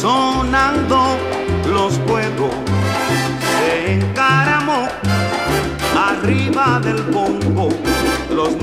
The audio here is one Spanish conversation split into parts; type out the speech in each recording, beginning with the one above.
sonando los juegos, se encaramó arriba del bongo. Los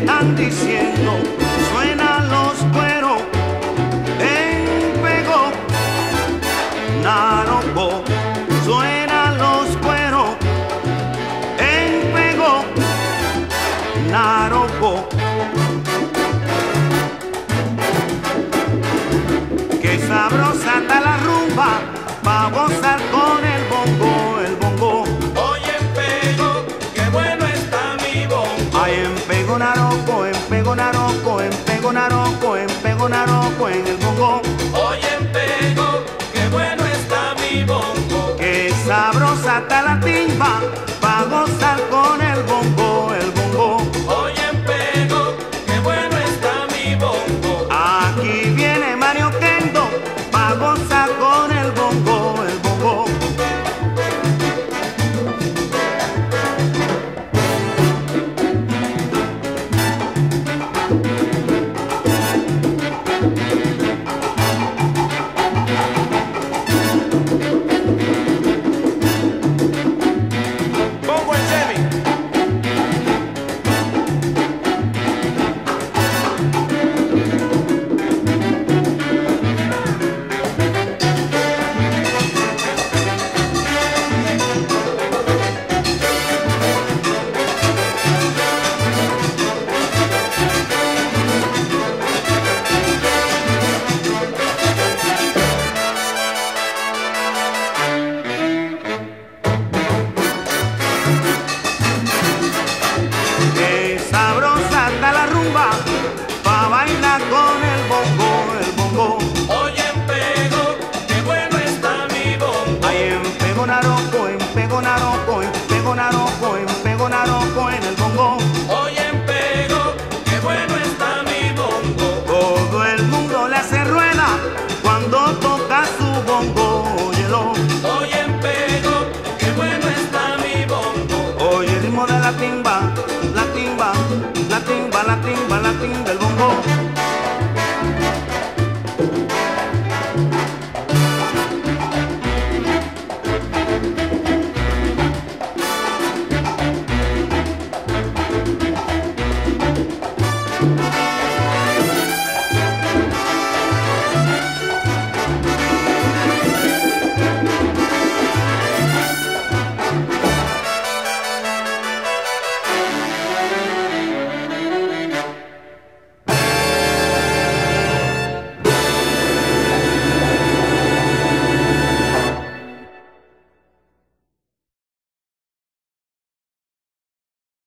están diciendo, suenan los cueros, en pego, naroco, suenan los cueros, en pego, naroco. Qué sabrosa está la rumba, pa' gozar con el bongo. hasta Latín. la timba, la timba, la timba, la timba, la timba, el bombo.